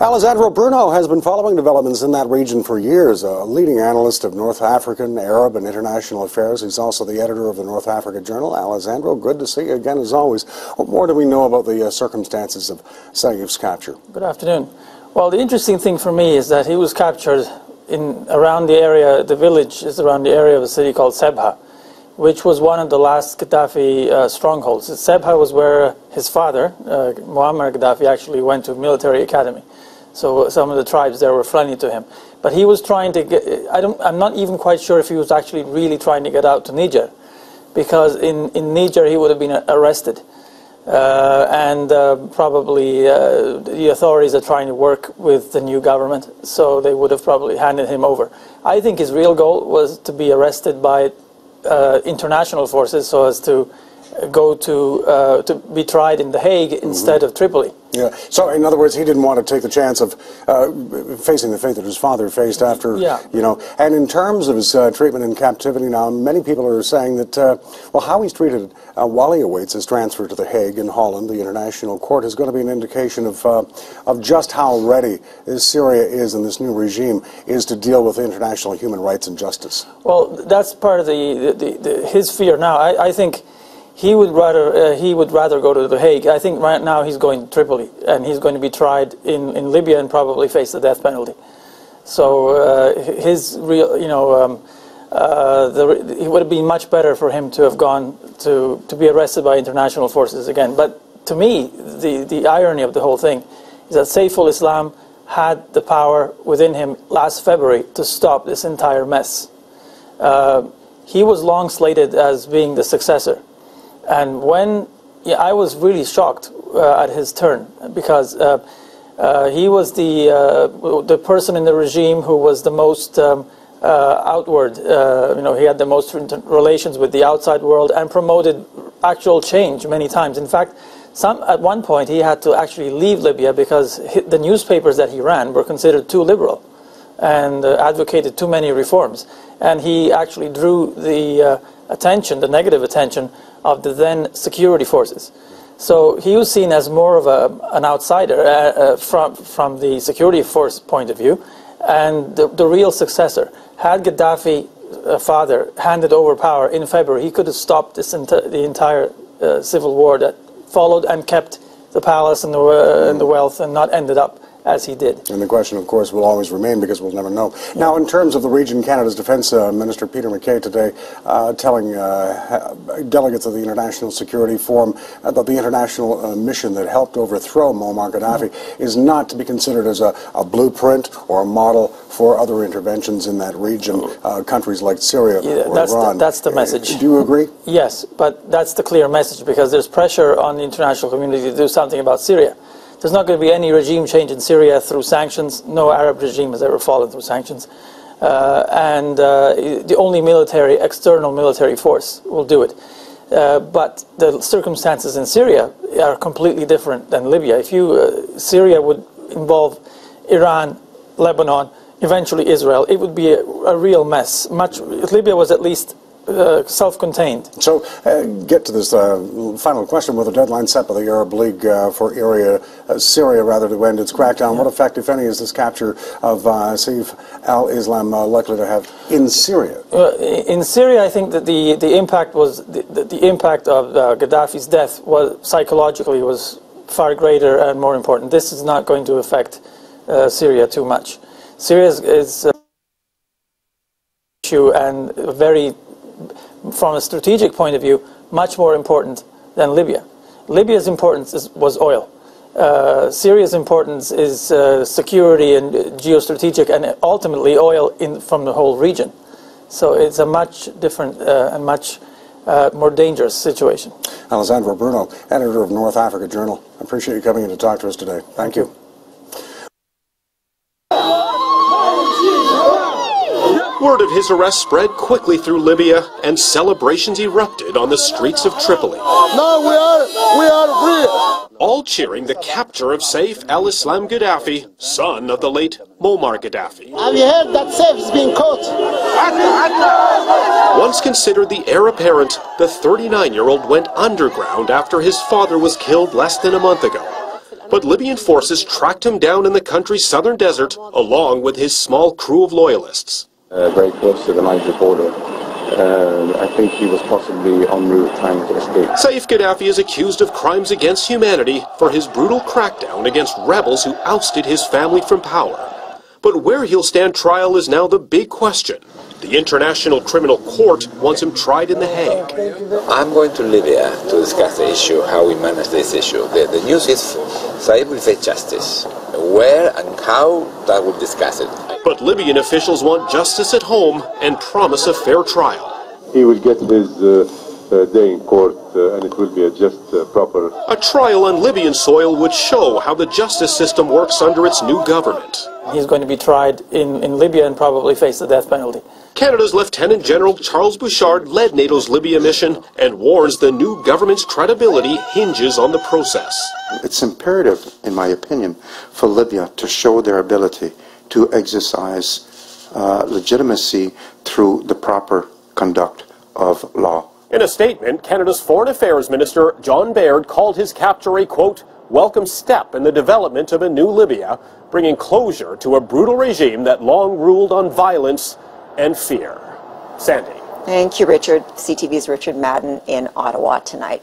Alessandro Bruno has been following developments in that region for years, a leading analyst of North African, Arab, and international affairs. He's also the editor of the North Africa Journal. Alessandro, good to see you again as always. What more do we know about the uh, circumstances of Saif's capture? Good afternoon. Well, the interesting thing for me is that he was captured in around the area, the village is around the area of a city called Sebha, which was one of the last Gaddafi uh, strongholds. Sebha was where his father, uh, Muammar Gaddafi, actually went to military academy. So some of the tribes there were friendly to him. But he was trying to get, I don't, I'm not even quite sure if he was actually really trying to get out to Niger, because in, in Niger he would have been arrested. Uh, and uh, probably uh, the authorities are trying to work with the new government, so they would have probably handed him over. I think his real goal was to be arrested by uh, Uh, international forces so as to go to uh, to be tried in The Hague mm -hmm. instead of Tripoli. Yeah. So, in other words, he didn't want to take the chance of uh, facing the fate that his father faced after, yeah. you know. And in terms of his uh, treatment in captivity now, many people are saying that, uh, well, how he's treated uh, while he awaits his transfer to The Hague in Holland, the international court, is going to be an indication of uh, of just how ready Syria is and this new regime is to deal with international human rights and justice. Well, that's part of the, the, the his fear now. I, I think he would rather uh, he would rather go to the Hague. I think right now he's going to Tripoli, and he's going to be tried in, in Libya and probably face the death penalty. So uh, his real, you know, um, uh, the, it would have been much better for him to have gone to to be arrested by international forces again. But to me, the the irony of the whole thing is that Saif al-Islam had the power within him last February to stop this entire mess. Uh, he was long slated as being the successor and when yeah, I was really shocked uh, at his turn because uh, uh, he was the uh, the person in the regime who was the most um, uh, outward. Uh, you know, he had the most relations with the outside world and promoted actual change many times. In fact, some at one point he had to actually leave Libya because the newspapers that he ran were considered too liberal and advocated too many reforms. And he actually drew the attention, the negative attention of the then security forces. So he was seen as more of a, an outsider uh, uh, from, from the security force point of view, and the, the real successor. Had Gaddafi, uh, father, handed over power in February, he could have stopped this the entire uh, civil war that followed and kept the palace and the, uh, and the wealth and not ended up as he did. And the question, of course, will always remain because we'll never know. Yeah. Now, in terms of the region, Canada's Defence uh, Minister Peter MacKay today uh, telling uh, delegates of the International Security Forum that the international uh, mission that helped overthrow Muammar Gaddafi is not to be considered as a, a, blueprint or a model for other interventions in that region, uh, countries like Syria yeah, or that's Iran. The, that's the message. do you agree? Yes, but that's the clear message because there's pressure on the international community to do something about Syria. There's not going to be any regime change in Syria through sanctions. No Arab regime has ever fallen through sanctions. Uh, and uh, the only military, external military force will do it. Uh, but the circumstances in Syria are completely different than Libya. If you, uh, Syria would involve Iran, Lebanon, eventually Israel. It would be a, a real mess. Much Libya was at least uh, self-contained. So, uh, get to this uh, final question: With a deadline set by the Arab League uh, for area, uh, Syria, rather to end its crackdown, yeah. what effect, if any, is this capture of uh, Saif al-Islam likely to have in Syria? in Syria, I think that the the impact was the, the, the impact of Gaddafi's death was psychologically was far greater and more important. This is not going to affect Syria too much. Syria is. is issue and very from a strategic point of view, much more important than Libya. Libya's importance is, was oil. Uh, Syria's importance is uh, security and geostrategic, and ultimately oil in, from the whole region. So it's a much different uh, and much uh, more dangerous situation. Alessandro Bruno, editor of North Africa Journal. I appreciate you coming in to talk to us today. Thank, Thank you. you. His arrest spread quickly through Libya, and celebrations erupted on the streets of Tripoli. Now we are, we are free. All cheering the capture of Saif al-Islam Gaddafi, son of the late Muammar Gaddafi. Have you heard that Saif is being caught? Once considered the heir apparent, the 39-year-old went underground after his father was killed less than a month ago. But Libyan forces tracked him down in the country's southern desert, along with his small crew of loyalists. Uh, very close to the Niger border. Uh, I think he was possibly en route trying to escape. Saif Gaddafi is accused of crimes against humanity for his brutal crackdown against rebels who ousted his family from power. But where he'll stand trial is now the big question. The International Criminal Court wants him tried in The Hague. I'm going to Libya to discuss the issue, how we manage this issue. The, the news is Said will face justice. Where and how, that we'll discuss it. But Libyan officials want justice at home and promise a fair trial. he will get his uh, uh, day in court uh, and it will be a just uh, proper A trial on Libyan soil would show how the justice system works under its new government. He's going to be tried in, in Libya and probably face the death penalty. Canada's Lieutenant General Charles Bouchard led NATO's Libya mission and warns the new government's credibility hinges on the process. It's imperative, in my opinion, for Libya to show their ability to exercise uh, legitimacy through the proper conduct of law. In a statement, Canada's Foreign Affairs Minister John Baird called his capture a, quote, welcome step in the development of a new Libya, bringing closure to a brutal regime that long ruled on violence and fear. Sandy. Thank you, Richard. CTV's Richard Madden in Ottawa tonight.